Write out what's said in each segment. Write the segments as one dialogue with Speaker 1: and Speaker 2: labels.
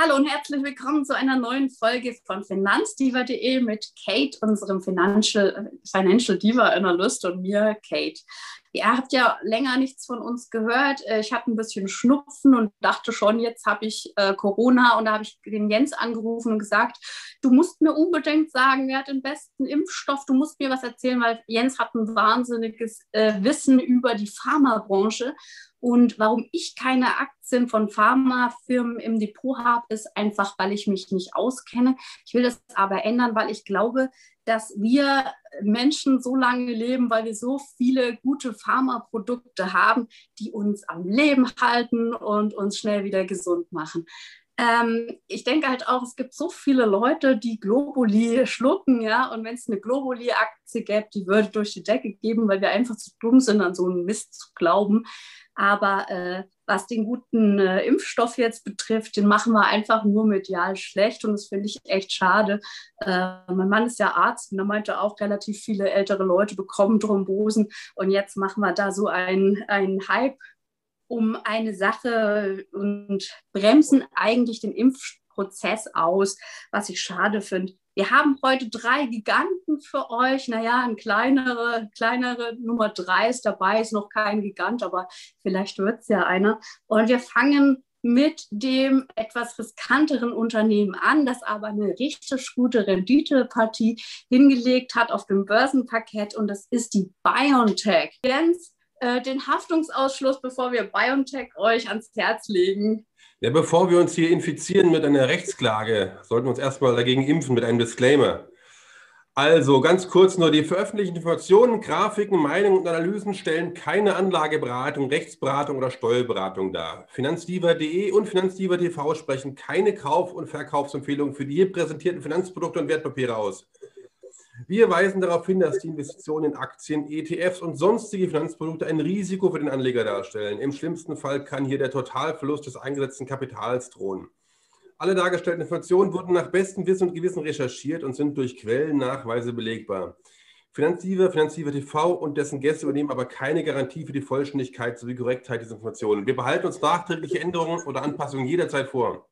Speaker 1: Hallo und herzlich willkommen zu einer neuen Folge von Finanzdiva.de mit Kate, unserem Financial, Financial Diva Analyst und mir, Kate. Ihr habt ja länger nichts von uns gehört. Äh, ich hatte ein bisschen Schnupfen und dachte schon, jetzt habe ich äh, Corona und da habe ich den Jens angerufen und gesagt, du musst mir unbedingt sagen, wer hat den besten Impfstoff, du musst mir was erzählen, weil Jens hat ein wahnsinniges äh, Wissen über die Pharmabranche und warum ich keine Aktien von Pharmafirmen im Depot habe, ist einfach, weil ich mich nicht auskenne. Ich will das aber ändern, weil ich glaube, dass wir Menschen so lange leben, weil wir so viele gute Pharmaprodukte haben, die uns am Leben halten und uns schnell wieder gesund machen. Ähm, ich denke halt auch, es gibt so viele Leute, die Globuli schlucken, ja, und wenn es eine Globuli-Aktie gäbe, die würde durch die Decke geben, weil wir einfach zu dumm sind, an so einen Mist zu glauben. Aber äh, was den guten äh, Impfstoff jetzt betrifft, den machen wir einfach nur medial schlecht und das finde ich echt schade. Äh, mein Mann ist ja Arzt und er meinte auch, relativ viele ältere Leute bekommen Thrombosen und jetzt machen wir da so einen, einen Hype um eine Sache und bremsen eigentlich den Impfprozess aus, was ich schade finde. Wir haben heute drei Giganten für euch. Naja, ein kleinere, kleinere Nummer drei ist dabei, ist noch kein Gigant, aber vielleicht wird es ja einer. Und wir fangen mit dem etwas riskanteren Unternehmen an, das aber eine richtig gute Renditepartie hingelegt hat auf dem Börsenparkett und das ist die BioNTech. Jens, äh, den Haftungsausschluss, bevor wir BioNTech euch ans Herz legen.
Speaker 2: Ja, bevor wir uns hier infizieren mit einer Rechtsklage, sollten wir uns erstmal dagegen impfen mit einem Disclaimer. Also ganz kurz nur, die veröffentlichten Informationen, Grafiken, Meinungen und Analysen stellen keine Anlageberatung, Rechtsberatung oder Steuerberatung dar. Finanzdiva.de und Finanzdiva.tv sprechen keine Kauf- und Verkaufsempfehlungen für die hier präsentierten Finanzprodukte und Wertpapiere aus. Wir weisen darauf hin, dass die Investitionen in Aktien, ETFs und sonstige Finanzprodukte ein Risiko für den Anleger darstellen. Im schlimmsten Fall kann hier der Totalverlust des eingesetzten Kapitals drohen. Alle dargestellten Informationen wurden nach bestem Wissen und Gewissen recherchiert und sind durch Quellennachweise belegbar. Finanziever, Finanziever TV und dessen Gäste übernehmen aber keine Garantie für die Vollständigkeit sowie Korrektheit dieser Informationen. Wir behalten uns nachträgliche Änderungen oder Anpassungen jederzeit vor.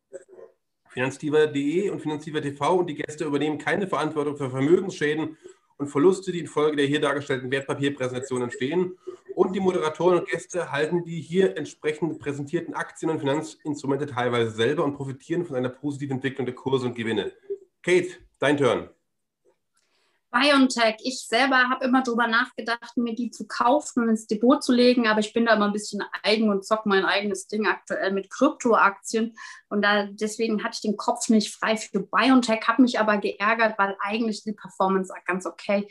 Speaker 2: Finanzdiva.de und Finanzdiva TV und die Gäste übernehmen keine Verantwortung für Vermögensschäden und Verluste, die infolge der hier dargestellten Wertpapierpräsentation entstehen. Und die Moderatoren und Gäste halten die hier entsprechend präsentierten Aktien und Finanzinstrumente teilweise selber und profitieren von einer positiven Entwicklung der Kurse und Gewinne. Kate, dein Turn.
Speaker 1: BioNTech. Ich selber habe immer darüber nachgedacht, mir die zu kaufen und ins Depot zu legen, aber ich bin da immer ein bisschen eigen und zock mein eigenes Ding aktuell mit Kryptoaktien. Und da, deswegen hatte ich den Kopf nicht frei für BioNTech, habe mich aber geärgert, weil eigentlich die Performance ganz okay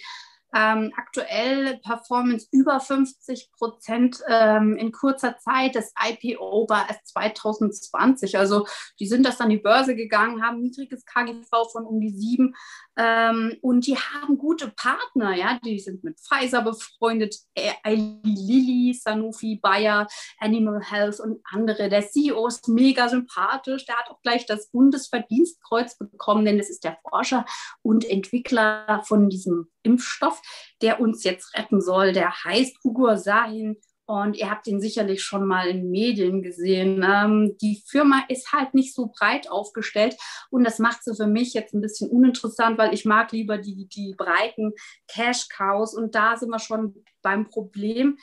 Speaker 1: ähm, aktuell Performance über 50 Prozent ähm, in kurzer Zeit. Das IPO war erst 2020. Also die sind das an die Börse gegangen, haben niedriges KGV von um die sieben ähm, und die haben gute Partner. Ja, die sind mit Pfizer befreundet, Eli Lilly, Sanofi, Bayer, Animal Health und andere. Der CEO ist mega sympathisch. Der hat auch gleich das Bundesverdienstkreuz bekommen, denn es ist der Forscher und Entwickler von diesem Impfstoff, der uns jetzt retten soll. Der heißt Ugur Sahin und ihr habt ihn sicherlich schon mal in Medien gesehen. Ähm, die Firma ist halt nicht so breit aufgestellt. Und das macht sie für mich jetzt ein bisschen uninteressant, weil ich mag lieber die, die breiten Cash-Cows. Und da sind wir schon beim Problem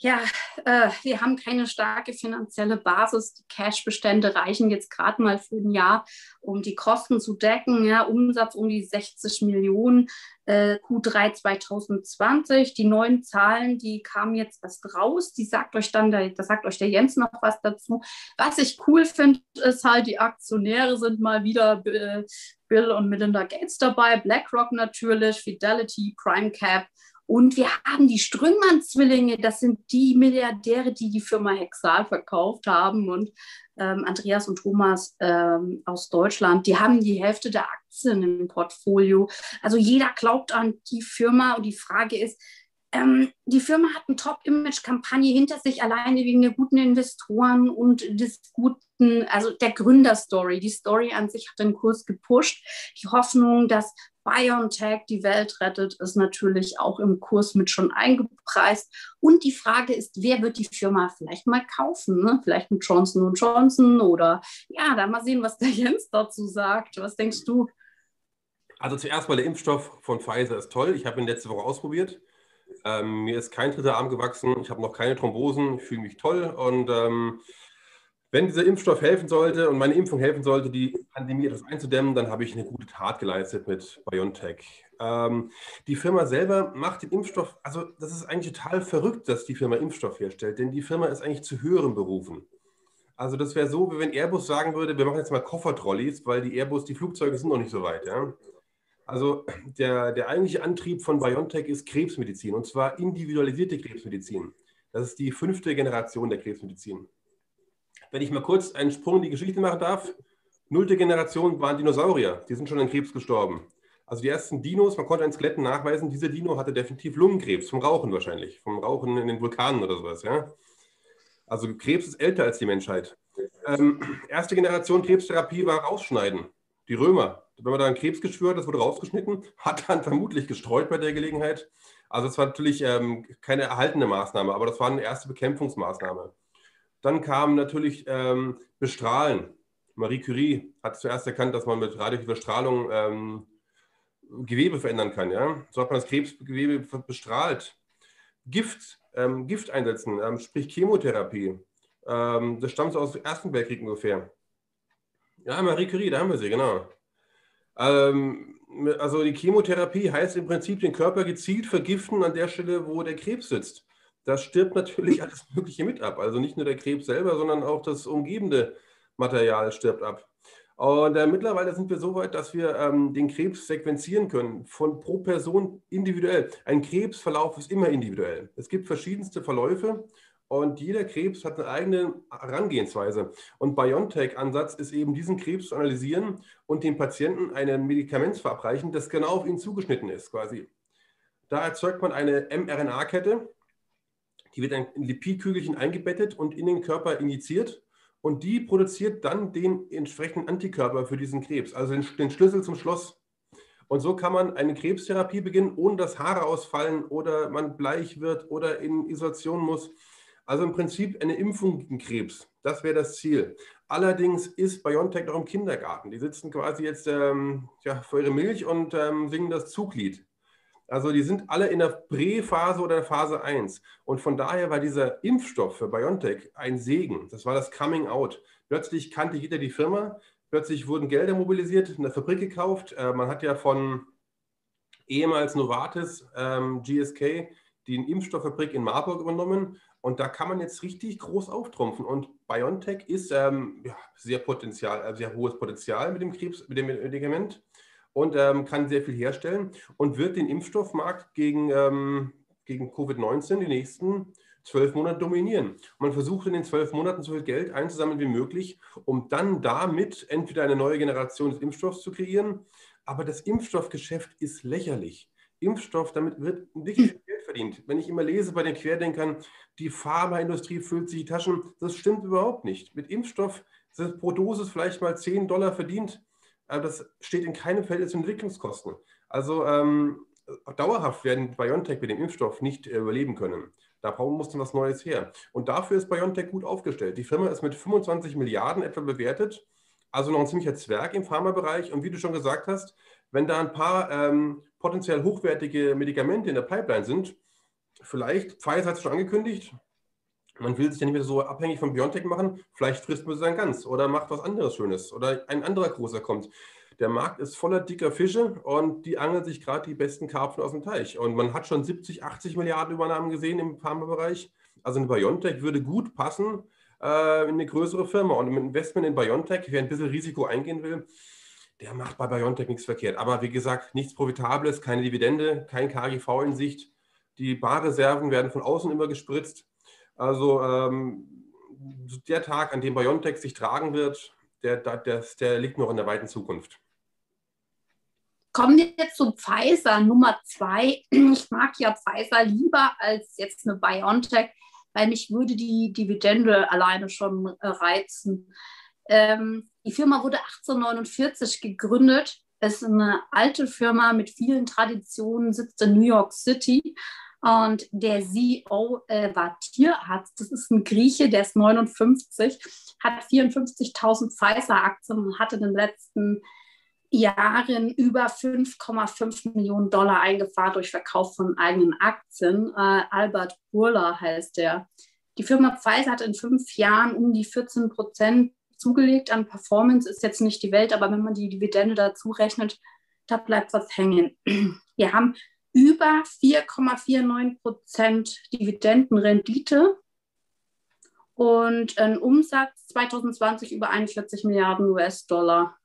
Speaker 1: ja, äh, wir haben keine starke finanzielle Basis. Die Cash-Bestände reichen jetzt gerade mal für ein Jahr, um die Kosten zu decken. Ja, Umsatz um die 60 Millionen, äh, Q3 2020. Die neuen Zahlen, die kamen jetzt erst raus. Die sagt euch dann, da sagt euch der Jens noch was dazu. Was ich cool finde, ist halt, die Aktionäre sind mal wieder äh, Bill und Melinda Gates dabei, BlackRock natürlich, Fidelity, PrimeCap und wir haben die Strüngmann-Zwillinge, das sind die Milliardäre, die die Firma Hexal verkauft haben. Und ähm, Andreas und Thomas ähm, aus Deutschland, die haben die Hälfte der Aktien im Portfolio. Also jeder glaubt an die Firma. Und die Frage ist, ähm, die Firma hat eine Top-Image-Kampagne hinter sich, alleine wegen der guten Investoren und des guten, also der Gründerstory. Die Story an sich hat den Kurs gepusht. Die Hoffnung, dass BioNTech die Welt rettet, ist natürlich auch im Kurs mit schon eingepreist. Und die Frage ist, wer wird die Firma vielleicht mal kaufen? Ne? Vielleicht mit Johnson Johnson oder ja, da mal sehen, was der Jens dazu sagt. Was denkst du?
Speaker 2: Also zuerst mal der Impfstoff von Pfizer ist toll. Ich habe ihn letzte Woche ausprobiert. Ähm, mir ist kein dritter Arm gewachsen. Ich habe noch keine Thrombosen. Ich fühle mich toll und ähm, wenn dieser Impfstoff helfen sollte und meine Impfung helfen sollte, die Pandemie etwas einzudämmen, dann habe ich eine gute Tat geleistet mit BioNTech. Ähm, die Firma selber macht den Impfstoff, also das ist eigentlich total verrückt, dass die Firma Impfstoff herstellt, denn die Firma ist eigentlich zu höheren Berufen. Also das wäre so, wie wenn Airbus sagen würde, wir machen jetzt mal Koffertrolleys, weil die Airbus, die Flugzeuge sind noch nicht so weit. Ja? Also der, der eigentliche Antrieb von BioNTech ist Krebsmedizin und zwar individualisierte Krebsmedizin. Das ist die fünfte Generation der Krebsmedizin. Wenn ich mal kurz einen Sprung in die Geschichte machen darf, nullte Generation waren Dinosaurier, die sind schon an Krebs gestorben. Also die ersten Dinos, man konnte an Skeletten nachweisen, dieser Dino hatte definitiv Lungenkrebs, vom Rauchen wahrscheinlich, vom Rauchen in den Vulkanen oder sowas. Ja? Also Krebs ist älter als die Menschheit. Ähm, erste Generation Krebstherapie war rausschneiden. Die Römer, wenn man da einen Krebs geschwört, das wurde rausgeschnitten, hat dann vermutlich gestreut bei der Gelegenheit. Also es war natürlich ähm, keine erhaltene Maßnahme, aber das war eine erste Bekämpfungsmaßnahme. Dann kam natürlich ähm, Bestrahlen. Marie Curie hat zuerst erkannt, dass man mit radioaktiver Strahlung ähm, Gewebe verändern kann. Ja? So hat man das Krebsgewebe bestrahlt. Gift, ähm, Gift einsetzen, ähm, sprich Chemotherapie. Ähm, das stammt aus dem Ersten Weltkrieg ungefähr. Ja, Marie Curie, da haben wir sie, genau. Ähm, also die Chemotherapie heißt im Prinzip den Körper gezielt vergiften an der Stelle, wo der Krebs sitzt das stirbt natürlich alles Mögliche mit ab. Also nicht nur der Krebs selber, sondern auch das umgebende Material stirbt ab. Und äh, mittlerweile sind wir so weit, dass wir ähm, den Krebs sequenzieren können, von pro Person individuell. Ein Krebsverlauf ist immer individuell. Es gibt verschiedenste Verläufe und jeder Krebs hat eine eigene Herangehensweise. Und BioNTech-Ansatz ist eben, diesen Krebs zu analysieren und dem Patienten ein Medikament zu verabreichen, das genau auf ihn zugeschnitten ist, quasi. Da erzeugt man eine mRNA-Kette, die wird in Lipidkügelchen eingebettet und in den Körper injiziert. Und die produziert dann den entsprechenden Antikörper für diesen Krebs, also den, den Schlüssel zum Schloss. Und so kann man eine Krebstherapie beginnen, ohne dass Haare ausfallen oder man bleich wird oder in Isolation muss. Also im Prinzip eine Impfung gegen Krebs. Das wäre das Ziel. Allerdings ist BioNTech noch im Kindergarten. Die sitzen quasi jetzt ähm, ja, vor ihrer Milch und ähm, singen das Zuglied. Also die sind alle in der Prä-Phase oder Phase 1. Und von daher war dieser Impfstoff für BioNTech ein Segen. Das war das Coming Out. Plötzlich kannte jeder die Firma, plötzlich wurden Gelder mobilisiert, eine Fabrik gekauft. Äh, man hat ja von ehemals Novartis, ähm, GSK, die Impfstofffabrik in Marburg übernommen. Und da kann man jetzt richtig groß auftrumpfen. Und BioNTech ist ähm, ja, sehr Potenzial, äh, sehr hohes Potenzial mit dem Krebs, mit dem Medikament und ähm, kann sehr viel herstellen und wird den Impfstoffmarkt gegen, ähm, gegen Covid-19 die nächsten zwölf Monate dominieren. Man versucht in den zwölf Monaten so viel Geld einzusammeln wie möglich, um dann damit entweder eine neue Generation des Impfstoffs zu kreieren, aber das Impfstoffgeschäft ist lächerlich. Impfstoff, damit wird wirklich viel Geld verdient. Wenn ich immer lese bei den Querdenkern, die Pharmaindustrie füllt sich die Taschen, das stimmt überhaupt nicht. Mit Impfstoff sind pro Dosis vielleicht mal 10 Dollar verdient aber das steht in keinem Feld zu Entwicklungskosten. Also ähm, dauerhaft werden BioNTech mit dem Impfstoff nicht äh, überleben können. Da muss dann was Neues her. Und dafür ist BioNTech gut aufgestellt. Die Firma ist mit 25 Milliarden etwa bewertet, also noch ein ziemlicher Zwerg im Pharmabereich. Und wie du schon gesagt hast, wenn da ein paar ähm, potenziell hochwertige Medikamente in der Pipeline sind, vielleicht, Pfizer hat es schon angekündigt, man will sich ja nicht mehr so abhängig von Biontech machen. Vielleicht frisst man sein Gans oder macht was anderes Schönes oder ein anderer großer kommt. Der Markt ist voller dicker Fische und die angeln sich gerade die besten Karpfen aus dem Teich. Und man hat schon 70, 80 Milliarden Übernahmen gesehen im Pharmabereich. Also eine Biontech würde gut passen äh, in eine größere Firma. Und mit Investment in Biontech, wer ein bisschen Risiko eingehen will, der macht bei Biontech nichts verkehrt. Aber wie gesagt, nichts Profitables, keine Dividende, kein KGV in Sicht. Die Barreserven werden von außen immer gespritzt. Also ähm, der Tag, an dem BioNTech sich tragen wird, der, der, der liegt noch in der weiten Zukunft.
Speaker 1: Kommen wir jetzt zu Pfizer Nummer zwei. Ich mag ja Pfizer lieber als jetzt eine BioNTech, weil mich würde die Dividende alleine schon äh, reizen. Ähm, die Firma wurde 1849 gegründet ist eine alte Firma mit vielen Traditionen, sitzt in New York City. Und der CEO äh, war Tierarzt. Das ist ein Grieche, der ist 59, hat 54.000 Pfizer-Aktien und hatte in den letzten Jahren über 5,5 Millionen Dollar eingefahren durch Verkauf von eigenen Aktien. Äh, Albert Burla heißt der. Die Firma Pfizer hat in fünf Jahren um die 14 Prozent zugelegt an Performance. Ist jetzt nicht die Welt, aber wenn man die Dividende dazu rechnet, da bleibt was hängen. Wir haben über 4,49 Prozent Dividendenrendite und ein Umsatz 2020 über 41 Milliarden US-Dollar.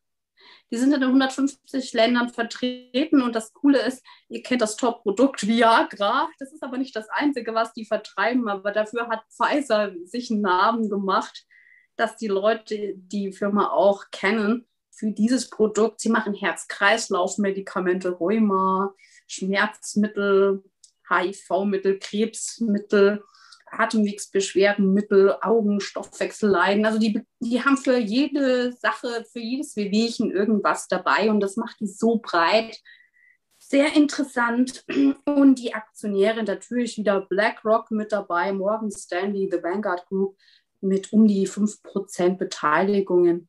Speaker 1: Die sind in 150 Ländern vertreten und das Coole ist, ihr kennt das Top-Produkt Viagra. Das ist aber nicht das Einzige, was die vertreiben, aber dafür hat Pfizer sich einen Namen gemacht, dass die Leute die Firma auch kennen für dieses Produkt. Sie machen Herz-Kreislauf-Medikamente, Rheuma, Schmerzmittel, HIV-Mittel, Krebsmittel, Atemwegsbeschwerdenmittel, Augen, Stoffwechselleiden. Also die, die haben für jede Sache, für jedes Wehwehchen irgendwas dabei und das macht die so breit. Sehr interessant. Und die Aktionäre natürlich wieder BlackRock mit dabei, Morgan Stanley, The Vanguard Group mit um die 5% Beteiligungen.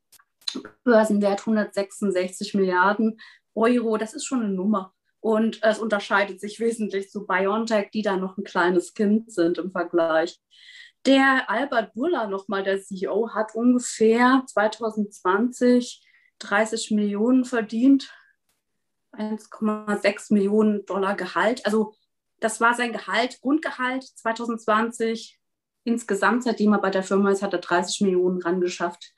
Speaker 1: Börsenwert 166 Milliarden Euro, das ist schon eine Nummer. Und es unterscheidet sich wesentlich zu BioNTech, die da noch ein kleines Kind sind im Vergleich. Der Albert Buller, nochmal der CEO, hat ungefähr 2020 30 Millionen verdient, 1,6 Millionen Dollar Gehalt. Also das war sein Gehalt, Grundgehalt 2020. Insgesamt, seitdem er bei der Firma ist, hat er 30 Millionen ran geschafft.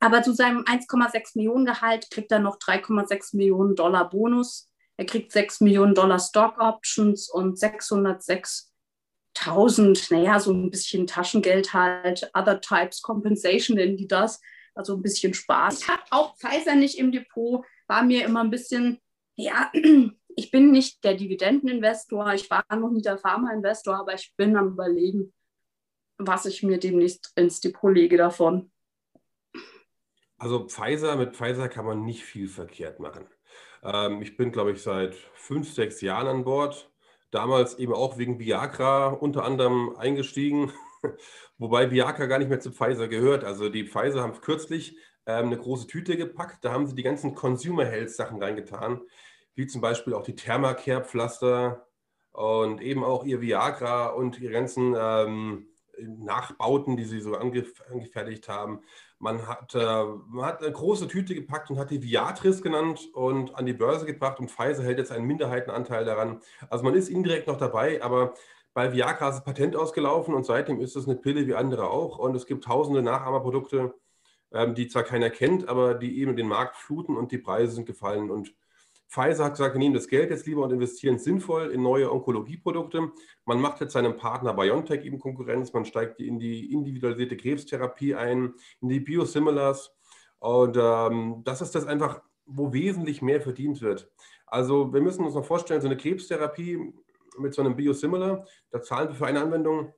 Speaker 1: Aber zu seinem 1,6 Millionen Gehalt kriegt er noch 3,6 Millionen Dollar Bonus. Er kriegt 6 Millionen Dollar Stock Options und 606.000, naja, so ein bisschen Taschengeld halt, Other Types Compensation nennen die das, also ein bisschen Spaß. Ich habe auch Pfizer nicht im Depot, war mir immer ein bisschen, ja, ich bin nicht der Dividendeninvestor, ich war noch nie der Pharmainvestor, aber ich bin am Überlegen, was ich mir demnächst ins Depot lege davon.
Speaker 2: Also Pfizer, mit Pfizer kann man nicht viel verkehrt machen. Ähm, ich bin, glaube ich, seit fünf, sechs Jahren an Bord. Damals eben auch wegen Viagra unter anderem eingestiegen, wobei Viagra gar nicht mehr zu Pfizer gehört. Also die Pfizer haben kürzlich ähm, eine große Tüte gepackt. Da haben sie die ganzen Consumer Health Sachen reingetan, wie zum Beispiel auch die Thermacare Pflaster und eben auch ihr Viagra und ihre ganzen ähm, Nachbauten, die sie so angefertigt haben. Man hat, äh, man hat eine große Tüte gepackt und hat die Viatris genannt und an die Börse gebracht und Pfizer hält jetzt einen Minderheitenanteil daran. Also man ist indirekt noch dabei, aber bei Viagra ist das Patent ausgelaufen und seitdem ist es eine Pille wie andere auch und es gibt tausende Nachahmerprodukte, ähm, die zwar keiner kennt, aber die eben den Markt fluten und die Preise sind gefallen und Pfizer hat gesagt, wir nehmen das Geld jetzt lieber und investieren sinnvoll in neue Onkologieprodukte. Man macht jetzt seinem Partner BioNTech eben Konkurrenz, man steigt in die individualisierte Krebstherapie ein, in die Biosimilars. Und ähm, das ist das einfach, wo wesentlich mehr verdient wird. Also wir müssen uns noch vorstellen, so eine Krebstherapie mit so einem Biosimilar, da zahlen wir für eine Anwendung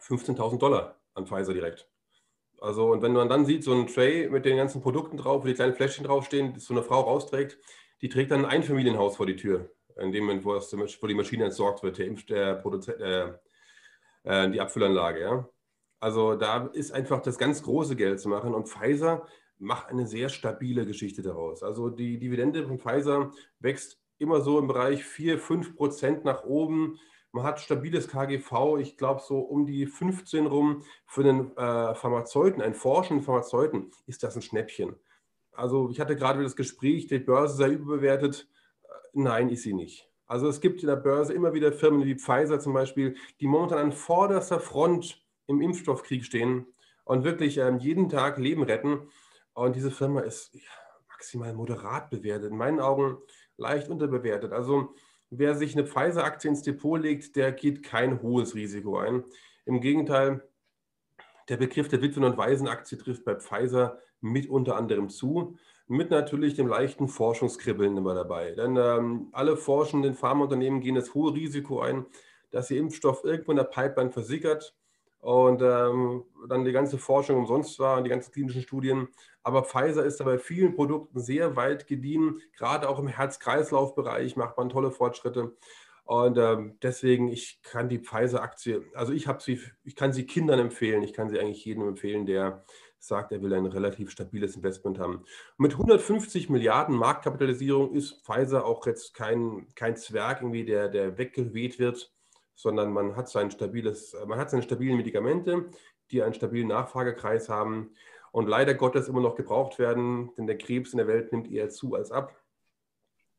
Speaker 2: 15.000 Dollar an Pfizer direkt. Also, und wenn man dann sieht, so ein Tray mit den ganzen Produkten drauf, wo die kleinen Fläschchen draufstehen, das so eine Frau rausträgt, die trägt dann ein Einfamilienhaus vor die Tür, in dem wo, das, wo die Maschine entsorgt wird, der, Impf der Produzent, äh, äh, die Abfüllanlage. Ja? Also da ist einfach das ganz große Geld zu machen und Pfizer macht eine sehr stabile Geschichte daraus. Also die Dividende von Pfizer wächst immer so im Bereich 4, 5 Prozent nach oben. Man hat stabiles KGV, ich glaube so um die 15 rum. Für einen äh, Pharmazeuten, einen forschenden Pharmazeuten, ist das ein Schnäppchen. Also ich hatte gerade das Gespräch, die Börse sei überbewertet. Nein, ist sie nicht. Also es gibt in der Börse immer wieder Firmen wie Pfizer zum Beispiel, die momentan an vorderster Front im Impfstoffkrieg stehen und wirklich ähm, jeden Tag Leben retten. Und diese Firma ist maximal moderat bewertet. In meinen Augen leicht unterbewertet. Also wer sich eine Pfizer-Aktie ins Depot legt, der geht kein hohes Risiko ein. Im Gegenteil, der Begriff der Witwen- und Waisenaktie trifft bei Pfizer mit unter anderem zu, mit natürlich dem leichten Forschungskribbeln immer dabei. Denn ähm, alle forschenden Pharmaunternehmen gehen das hohe Risiko ein, dass ihr Impfstoff irgendwo in der Pipeline versickert und ähm, dann die ganze Forschung umsonst war, die ganzen klinischen Studien. Aber Pfizer ist da bei vielen Produkten sehr weit gediehen. Gerade auch im Herz-Kreislauf-Bereich macht man tolle Fortschritte. Und ähm, deswegen, ich kann die Pfizer-Aktie, also ich habe sie, ich kann sie Kindern empfehlen, ich kann sie eigentlich jedem empfehlen, der sagt, er will ein relativ stabiles Investment haben. mit 150 Milliarden Marktkapitalisierung ist Pfizer auch jetzt kein, kein Zwerg, irgendwie, der, der weggeweht wird sondern man hat sein stabiles, man hat seine stabilen Medikamente, die einen stabilen Nachfragekreis haben und leider Gottes immer noch gebraucht werden, denn der Krebs in der Welt nimmt eher zu als ab.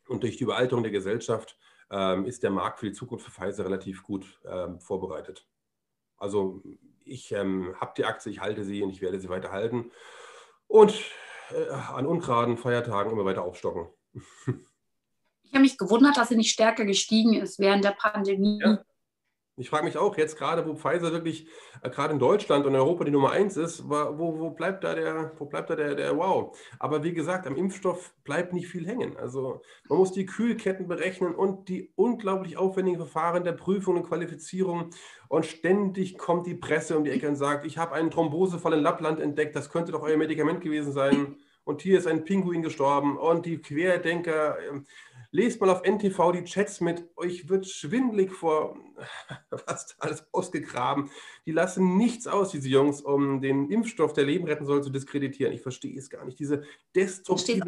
Speaker 2: Und durch die Überalterung der Gesellschaft ähm, ist der Markt für die Zukunft für Pfizer relativ gut ähm, vorbereitet. Also ich ähm, habe die Aktie, ich halte sie und ich werde sie weiter halten und äh, an ungeraden Feiertagen immer weiter aufstocken.
Speaker 1: Ich habe mich gewundert, dass sie nicht stärker gestiegen ist während der Pandemie. Ja.
Speaker 2: Ich frage mich auch jetzt gerade, wo Pfizer wirklich äh, gerade in Deutschland und Europa die Nummer eins ist, wo, wo bleibt da der, wo bleibt da der, der Wow? Aber wie gesagt, am Impfstoff bleibt nicht viel hängen. Also man muss die Kühlketten berechnen und die unglaublich aufwendigen Verfahren der Prüfung und Qualifizierung. Und ständig kommt die Presse um die Ecke und sagt, ich habe einen Thrombosefall in Lappland entdeckt, das könnte doch euer Medikament gewesen sein. Und hier ist ein Pinguin gestorben und die Querdenker. Ähm, Lest mal auf NTV die Chats mit. Euch wird schwindlig vor, was da alles ausgegraben. Die lassen nichts aus, diese Jungs, um den Impfstoff, der Leben retten soll, zu diskreditieren. Ich verstehe es gar nicht. Diese destruktive.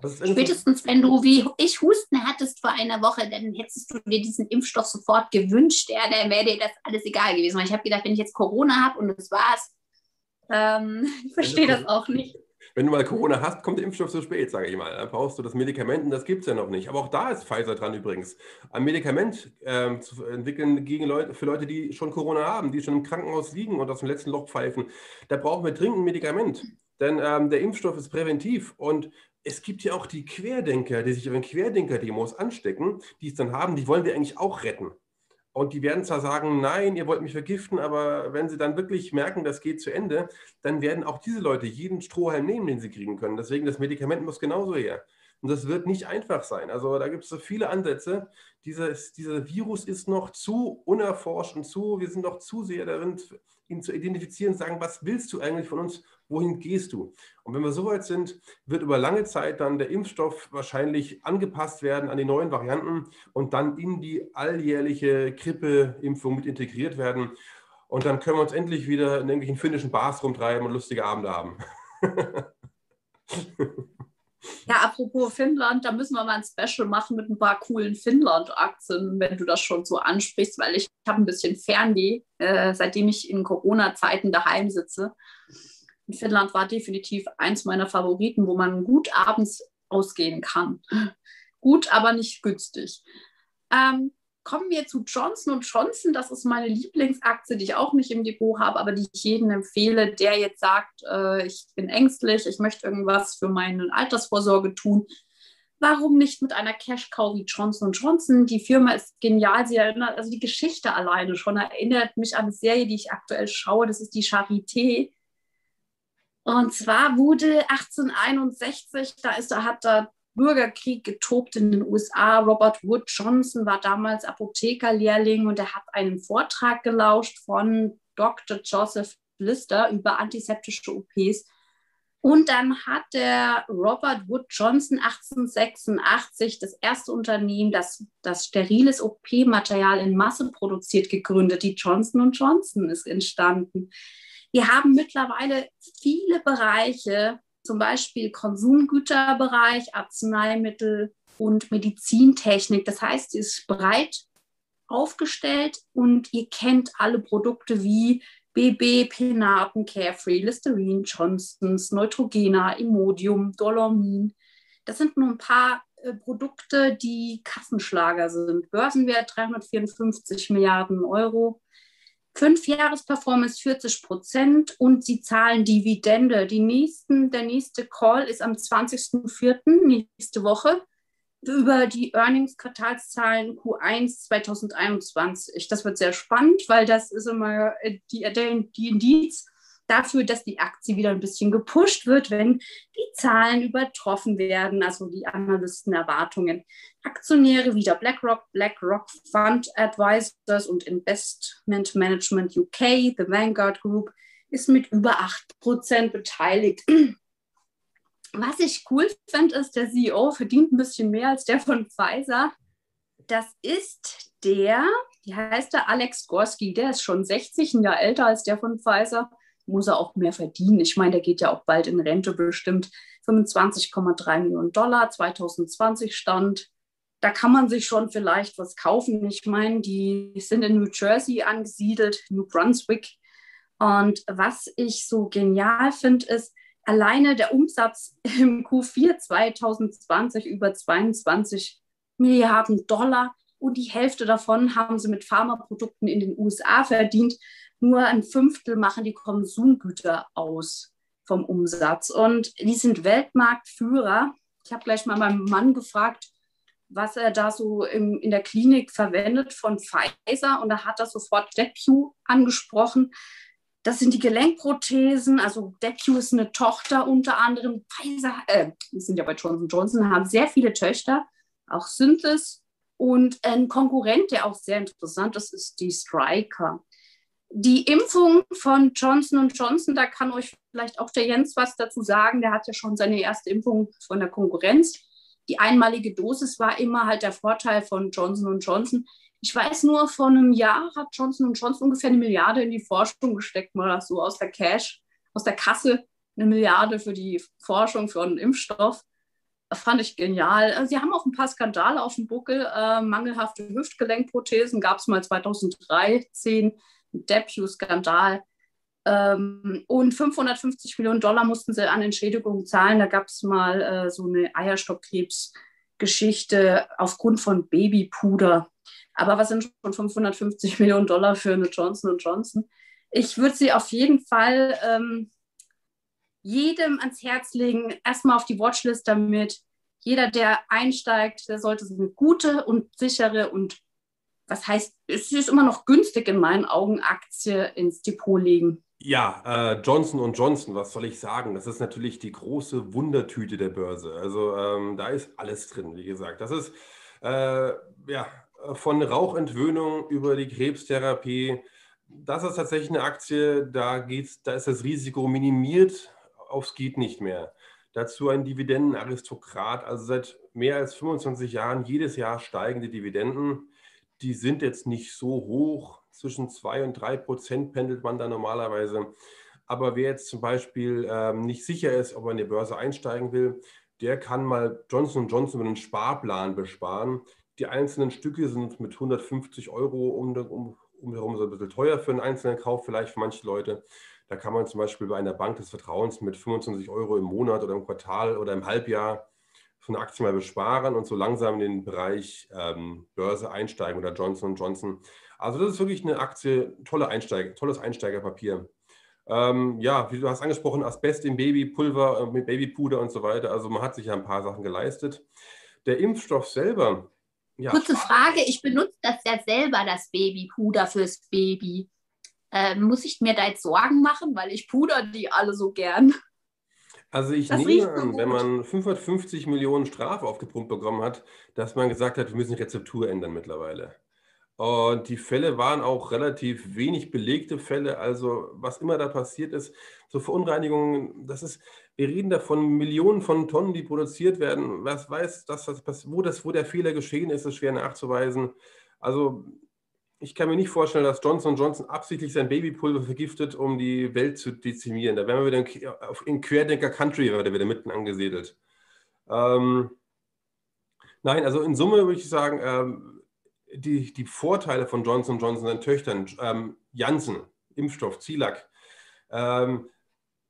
Speaker 1: Spätestens, wenn du wie ich Husten hattest vor einer Woche, dann hättest du dir diesen Impfstoff sofort gewünscht. Ja, dann wäre dir das alles egal gewesen. Weil ich habe gedacht, wenn ich jetzt Corona habe und das war's, ähm, ich verstehe das auch nicht
Speaker 2: wenn du mal Corona hast, kommt der Impfstoff zu spät, sage ich mal. Dann brauchst du das Medikament und das gibt es ja noch nicht. Aber auch da ist Pfizer dran übrigens, ein Medikament ähm, zu entwickeln gegen Leute, für Leute, die schon Corona haben, die schon im Krankenhaus liegen und aus dem letzten Loch pfeifen. Da brauchen wir dringend ein Medikament, denn ähm, der Impfstoff ist präventiv und es gibt ja auch die Querdenker, die sich auf den Querdenker-Demos anstecken, die es dann haben, die wollen wir eigentlich auch retten. Und die werden zwar sagen, nein, ihr wollt mich vergiften, aber wenn sie dann wirklich merken, das geht zu Ende, dann werden auch diese Leute jeden Strohhalm nehmen, den sie kriegen können. Deswegen, das Medikament muss genauso her. Und das wird nicht einfach sein. Also da gibt es so viele Ansätze. Dieses, dieser Virus ist noch zu unerforscht und zu, wir sind noch zu sehr darin, ihn zu identifizieren, sagen, was willst du eigentlich von uns, wohin gehst du? Und wenn wir so weit sind, wird über lange Zeit dann der Impfstoff wahrscheinlich angepasst werden an die neuen Varianten und dann in die alljährliche Grippeimpfung mit integriert werden. Und dann können wir uns endlich wieder in irgendwelchen finnischen Bars rumtreiben und lustige Abende haben.
Speaker 1: Ja, apropos Finnland, da müssen wir mal ein Special machen mit ein paar coolen Finnland-Aktien, wenn du das schon so ansprichst, weil ich habe ein bisschen Fernweh, äh, seitdem ich in Corona-Zeiten daheim sitze. Und Finnland war definitiv eins meiner Favoriten, wo man gut abends ausgehen kann. Gut, aber nicht günstig. Ähm, kommen wir zu Johnson Johnson. Das ist meine Lieblingsaktie, die ich auch nicht im Depot habe, aber die ich jedem empfehle, der jetzt sagt, äh, ich bin ängstlich, ich möchte irgendwas für meine Altersvorsorge tun. Warum nicht mit einer Cash-Cow wie Johnson Johnson? Die Firma ist genial. Sie erinnert, also die Geschichte alleine schon erinnert mich an eine Serie, die ich aktuell schaue. Das ist die Charité. Und zwar wurde 1861, da ist, da hat da Bürgerkrieg getobt in den USA. Robert Wood Johnson war damals Apothekerlehrling und er hat einen Vortrag gelauscht von Dr. Joseph Lister über antiseptische OPs. Und dann hat der Robert Wood Johnson 1886 das erste Unternehmen, das das steriles OP-Material in Masse produziert, gegründet. Die Johnson Johnson ist entstanden. Wir haben mittlerweile viele Bereiche, zum Beispiel Konsumgüterbereich, Arzneimittel und Medizintechnik. Das heißt, sie ist breit aufgestellt und ihr kennt alle Produkte wie BB, Penaten, Carefree, Listerine, Johnsons, Neutrogena, Imodium, Dolomin. Das sind nur ein paar äh, Produkte, die Kassenschlager sind. Börsenwert 354 Milliarden Euro. Fünf Jahresperformance 40 Prozent und sie zahlen Dividende. Die nächsten, der nächste Call ist am 20.04. nächste Woche über die Earnings-Quartalszahlen Q1 2021. Das wird sehr spannend, weil das ist immer äh, die, die Indiz, dafür, dass die Aktie wieder ein bisschen gepusht wird, wenn die Zahlen übertroffen werden, also die Analystenerwartungen. Aktionäre wie der BlackRock, BlackRock Fund Advisors und Investment Management UK, The Vanguard Group, ist mit über 8% beteiligt. Was ich cool finde, ist, der CEO verdient ein bisschen mehr als der von Pfizer. Das ist der, wie heißt der, Alex Gorski, der ist schon 60, ein Jahr älter als der von Pfizer muss er auch mehr verdienen. Ich meine, der geht ja auch bald in Rente bestimmt. 25,3 Millionen Dollar 2020 stand. Da kann man sich schon vielleicht was kaufen. Ich meine, die sind in New Jersey angesiedelt, New Brunswick. Und was ich so genial finde, ist, alleine der Umsatz im Q4 2020 über 22 Milliarden Dollar und die Hälfte davon haben sie mit Pharmaprodukten in den USA verdient nur ein Fünftel machen die Konsumgüter aus vom Umsatz. Und die sind Weltmarktführer. Ich habe gleich mal meinen Mann gefragt, was er da so im, in der Klinik verwendet von Pfizer. Und da hat er sofort DePuy angesprochen. Das sind die Gelenkprothesen. Also DePuy ist eine Tochter unter anderem. Pfizer, äh, wir sind ja bei Johnson Johnson, haben sehr viele Töchter, auch Synthes. Und ein Konkurrent, der auch sehr interessant ist, ist die Striker. Die Impfung von Johnson Johnson, da kann euch vielleicht auch der Jens was dazu sagen. Der hat ja schon seine erste Impfung von der Konkurrenz. Die einmalige Dosis war immer halt der Vorteil von Johnson Johnson. Ich weiß nur, vor einem Jahr hat Johnson Johnson ungefähr eine Milliarde in die Forschung gesteckt, mal so aus der Cash, aus der Kasse, eine Milliarde für die Forschung für einen Impfstoff. Das fand ich genial. Sie haben auch ein paar Skandale auf dem Buckel. Äh, mangelhafte Hüftgelenkprothesen gab es mal 2013 Depew-Skandal. Ähm, und 550 Millionen Dollar mussten sie an Entschädigungen zahlen. Da gab es mal äh, so eine Eierstockkrebs-Geschichte aufgrund von Babypuder. Aber was sind schon 550 Millionen Dollar für eine Johnson Johnson? Ich würde sie auf jeden Fall ähm, jedem ans Herz legen, erstmal auf die Watchlist damit. Jeder, der einsteigt, der sollte eine gute und sichere und was heißt, es ist immer noch günstig in meinen Augen, Aktie ins Depot legen.
Speaker 2: Ja, äh, Johnson Johnson, was soll ich sagen? Das ist natürlich die große Wundertüte der Börse. Also ähm, da ist alles drin, wie gesagt. Das ist äh, ja von Rauchentwöhnung über die Krebstherapie. Das ist tatsächlich eine Aktie, da, geht's, da ist das Risiko minimiert, aufs geht nicht mehr. Dazu ein Dividendenaristokrat, also seit mehr als 25 Jahren jedes Jahr steigende Dividenden die sind jetzt nicht so hoch. Zwischen 2 und 3 Prozent pendelt man da normalerweise. Aber wer jetzt zum Beispiel ähm, nicht sicher ist, ob er in die Börse einsteigen will, der kann mal Johnson Johnson mit einem Sparplan besparen. Die einzelnen Stücke sind mit 150 Euro um, um, umherum so ein bisschen teuer für einen einzelnen Kauf, vielleicht für manche Leute. Da kann man zum Beispiel bei einer Bank des Vertrauens mit 25 Euro im Monat oder im Quartal oder im Halbjahr so eine Aktie mal besparen und so langsam in den Bereich ähm, Börse einsteigen oder Johnson Johnson. Also das ist wirklich eine Aktie, tolle Einsteiger, tolles Einsteigerpapier. Ähm, ja, wie du hast angesprochen, Asbest im Babypulver, äh, mit Babypuder und so weiter. Also man hat sich ja ein paar Sachen geleistet. Der Impfstoff selber.
Speaker 1: Ja. Kurze Frage, ich benutze das ja selber, das Babypuder fürs Baby. Äh, muss ich mir da jetzt Sorgen machen, weil ich puder die alle so gern?
Speaker 2: Also ich das nehme an, wenn man 550 Millionen Strafe aufgepumpt bekommen hat, dass man gesagt hat, wir müssen die Rezeptur ändern mittlerweile. Und die Fälle waren auch relativ wenig belegte Fälle. Also was immer da passiert ist, so Verunreinigungen, das ist, wir reden da von Millionen von Tonnen, die produziert werden. Was weiß, das, was, wo, das, wo der Fehler geschehen ist, ist schwer nachzuweisen. Also ich kann mir nicht vorstellen, dass Johnson Johnson absichtlich sein Babypulver vergiftet, um die Welt zu dezimieren. Da wären wir wieder in Querdenker Country wäre wieder mitten angesiedelt. Ähm, nein, also in Summe würde ich sagen, ähm, die, die Vorteile von Johnson Johnson, seinen Töchtern, ähm, Janssen, Impfstoff, Zilak. Ähm,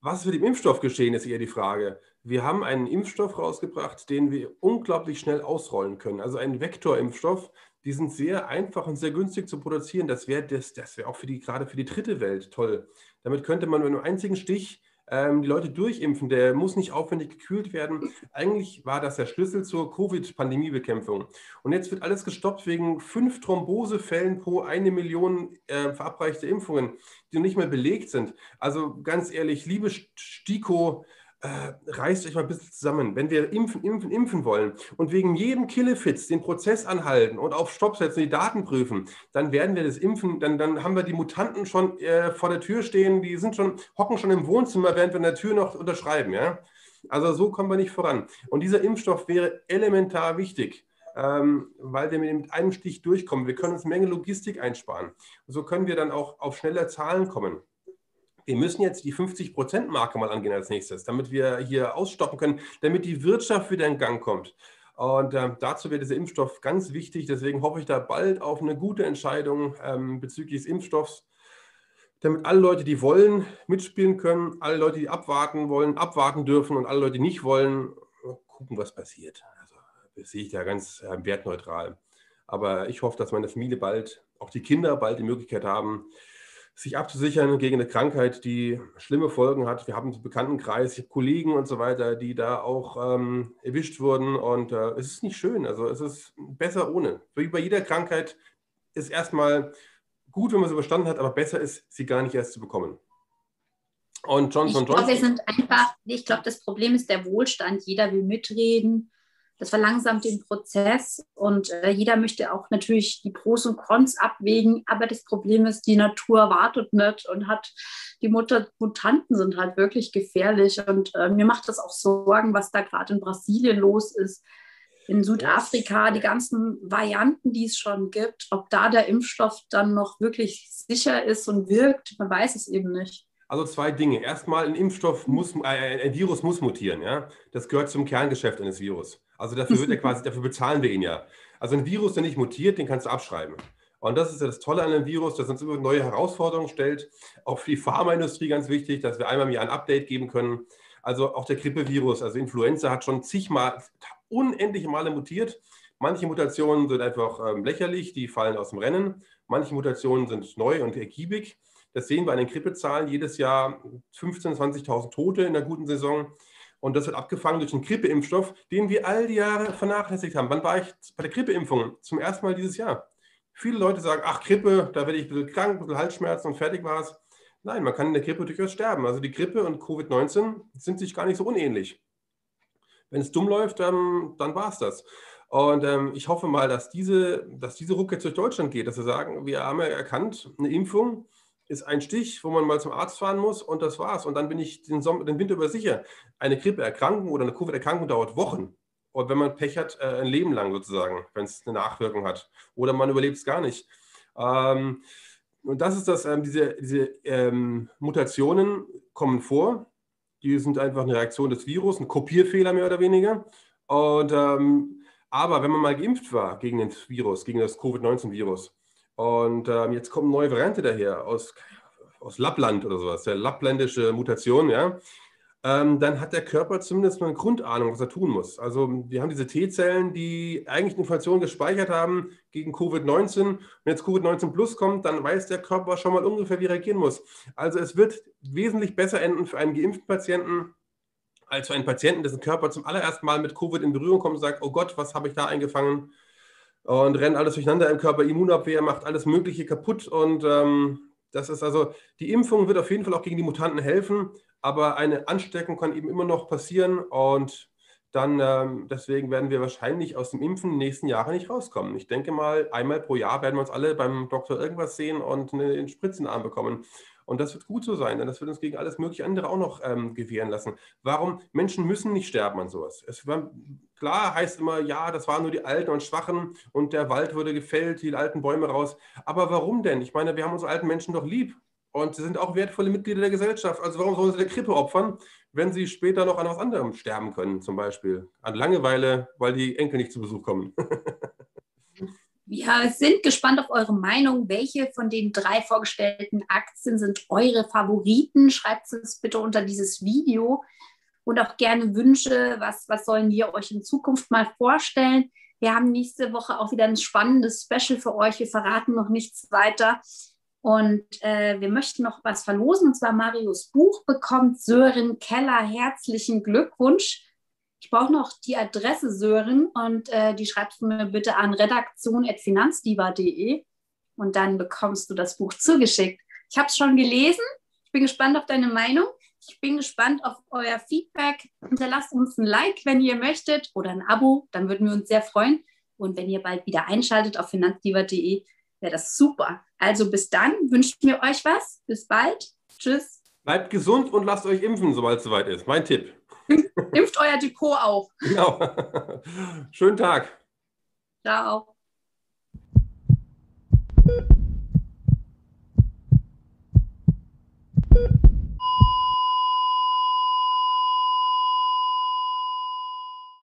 Speaker 2: was mit dem Impfstoff geschehen, ist eher die Frage. Wir haben einen Impfstoff rausgebracht, den wir unglaublich schnell ausrollen können. Also einen Vektorimpfstoff, die sind sehr einfach und sehr günstig zu produzieren. Das wäre das, das wär auch für die, gerade für die dritte Welt toll. Damit könnte man mit einem einzigen Stich ähm, die Leute durchimpfen, der muss nicht aufwendig gekühlt werden. Eigentlich war das der Schlüssel zur Covid-Pandemiebekämpfung. Und jetzt wird alles gestoppt wegen fünf Thrombosefällen pro eine Million äh, verabreichte Impfungen, die nicht mehr belegt sind. Also ganz ehrlich, liebe STIKO, äh, reißt euch mal ein bisschen zusammen. Wenn wir impfen, impfen, impfen wollen und wegen jedem Killefits den Prozess anhalten und auf Stopp setzen, die Daten prüfen, dann werden wir das Impfen, dann, dann haben wir die Mutanten schon äh, vor der Tür stehen, die sind schon, hocken schon im Wohnzimmer, während wir an der Tür noch unterschreiben. Ja? Also so kommen wir nicht voran. Und dieser Impfstoff wäre elementar wichtig. Ähm, weil wir mit einem Stich durchkommen. Wir können uns Menge Logistik einsparen. So können wir dann auch auf schnelle Zahlen kommen wir müssen jetzt die 50-Prozent-Marke mal angehen als nächstes, damit wir hier ausstoppen können, damit die Wirtschaft wieder in Gang kommt. Und äh, dazu wird dieser Impfstoff ganz wichtig. Deswegen hoffe ich da bald auf eine gute Entscheidung ähm, bezüglich des Impfstoffs, damit alle Leute, die wollen, mitspielen können, alle Leute, die abwarten wollen, abwarten dürfen und alle Leute, die nicht wollen, gucken, was passiert. Also, das sehe ich da ganz äh, wertneutral. Aber ich hoffe, dass meine Familie bald, auch die Kinder bald die Möglichkeit haben, sich abzusichern gegen eine Krankheit, die schlimme Folgen hat. Wir haben einen Bekanntenkreis, ich habe Kollegen und so weiter, die da auch ähm, erwischt wurden. Und äh, es ist nicht schön. Also es ist besser ohne. Wie bei jeder Krankheit ist erstmal gut, wenn man sie überstanden hat, aber besser ist, sie gar nicht erst zu bekommen.
Speaker 1: Und Johnson Johnson. Ich glaube, wir sind einfach, ich glaube, das Problem ist der Wohlstand. Jeder will mitreden das verlangsamt den Prozess und äh, jeder möchte auch natürlich die Pros und Cons abwägen. Aber das Problem ist, die Natur wartet nicht und hat die Mutter Mutanten sind halt wirklich gefährlich. Und äh, mir macht das auch Sorgen, was da gerade in Brasilien los ist. In Südafrika, die ganzen Varianten, die es schon gibt, ob da der Impfstoff dann noch wirklich sicher ist und wirkt, man weiß es eben nicht.
Speaker 2: Also zwei Dinge. Erstmal, ein Impfstoff muss, äh, ein Virus muss mutieren. Ja? Das gehört zum Kerngeschäft eines Virus. Also dafür wird er quasi, dafür bezahlen wir ihn ja. Also ein Virus, der nicht mutiert, den kannst du abschreiben. Und das ist ja das Tolle an einem Virus, dass uns immer neue Herausforderungen stellt. Auch für die Pharmaindustrie ganz wichtig, dass wir einmal im Jahr ein Update geben können. Also auch der Grippevirus, also Influenza hat schon zigmal, unendliche Male mutiert. Manche Mutationen sind einfach ähm, lächerlich, die fallen aus dem Rennen. Manche Mutationen sind neu und ergiebig. Das sehen wir an den Grippezahlen. Jedes Jahr 15.000, 20.000 Tote in der guten Saison. Und das wird abgefangen durch einen Grippeimpfstoff, den wir all die Jahre vernachlässigt haben. Wann war ich bei der Grippeimpfung? Zum ersten Mal dieses Jahr. Viele Leute sagen, ach Grippe, da werde ich ein bisschen krank, ein bisschen Halsschmerzen und fertig war es. Nein, man kann in der Grippe durchaus sterben. Also die Grippe und Covid-19 sind sich gar nicht so unähnlich. Wenn es dumm läuft, ähm, dann war es das. Und ähm, ich hoffe mal, dass diese, dass diese Ruck jetzt durch Deutschland geht, dass wir sagen, wir haben ja erkannt, eine Impfung ist ein Stich, wo man mal zum Arzt fahren muss und das war's. Und dann bin ich den, Sommer, den Winter über sicher. Eine Grippeerkrankung oder eine Covid-Erkrankung dauert Wochen. Und wenn man Pech hat, äh, ein Leben lang sozusagen, wenn es eine Nachwirkung hat. Oder man überlebt es gar nicht. Ähm, und das ist das, ähm, diese, diese ähm, Mutationen kommen vor. Die sind einfach eine Reaktion des Virus, ein Kopierfehler mehr oder weniger. Und, ähm, aber wenn man mal geimpft war gegen das Virus, gegen das Covid-19-Virus, und ähm, jetzt kommt eine neue Variante daher aus, aus Lappland oder sowas, der lappländische Mutation, ja. Ähm, dann hat der Körper zumindest mal eine Grundahnung, was er tun muss. Also wir haben diese T-Zellen, die eigentlich Informationen gespeichert haben gegen Covid-19. Wenn jetzt Covid-19 Plus kommt, dann weiß der Körper schon mal ungefähr, wie er reagieren muss. Also es wird wesentlich besser enden für einen geimpften Patienten als für einen Patienten, dessen Körper zum allerersten Mal mit Covid in Berührung kommt und sagt, oh Gott, was habe ich da eingefangen? Und rennt alles durcheinander im Körper, Immunabwehr macht alles Mögliche kaputt und ähm, das ist also, die Impfung wird auf jeden Fall auch gegen die Mutanten helfen, aber eine Ansteckung kann eben immer noch passieren und dann ähm, deswegen werden wir wahrscheinlich aus dem Impfen in den nächsten Jahren nicht rauskommen. Ich denke mal, einmal pro Jahr werden wir uns alle beim Doktor irgendwas sehen und einen Spritzenarm bekommen. Und das wird gut so sein, denn das wird uns gegen alles mögliche andere auch noch ähm, gewähren lassen. Warum? Menschen müssen nicht sterben an sowas. Es war, klar heißt immer, ja, das waren nur die Alten und Schwachen und der Wald wurde gefällt, die alten Bäume raus. Aber warum denn? Ich meine, wir haben unsere alten Menschen doch lieb. Und sie sind auch wertvolle Mitglieder der Gesellschaft. Also warum sollen sie der Grippe opfern, wenn sie später noch an was anderem sterben können, zum Beispiel? An Langeweile, weil die Enkel nicht zu Besuch kommen.
Speaker 1: Wir sind gespannt auf eure Meinung. Welche von den drei vorgestellten Aktien sind eure Favoriten? Schreibt es bitte unter dieses Video und auch gerne Wünsche. Was, was sollen wir euch in Zukunft mal vorstellen? Wir haben nächste Woche auch wieder ein spannendes Special für euch. Wir verraten noch nichts weiter. Und äh, wir möchten noch was verlosen. Und zwar Marius Buch bekommt Sören Keller. Herzlichen Glückwunsch. Ich brauche noch die Adresse Sören und äh, die schreibst du mir bitte an redaktion.finanzdiva.de und dann bekommst du das Buch zugeschickt. Ich habe es schon gelesen. Ich bin gespannt auf deine Meinung. Ich bin gespannt auf euer Feedback. Hinterlasst uns ein Like, wenn ihr möchtet, oder ein Abo, dann würden wir uns sehr freuen. Und wenn ihr bald wieder einschaltet auf finanzdiva.de, wäre das super. Also bis dann, wünschen wir euch was. Bis bald. Tschüss.
Speaker 2: Bleibt gesund und lasst euch impfen, sobald es soweit ist. Mein Tipp.
Speaker 1: Impft euer Depot auch.
Speaker 2: Genau. Schönen Tag.
Speaker 1: Ciao.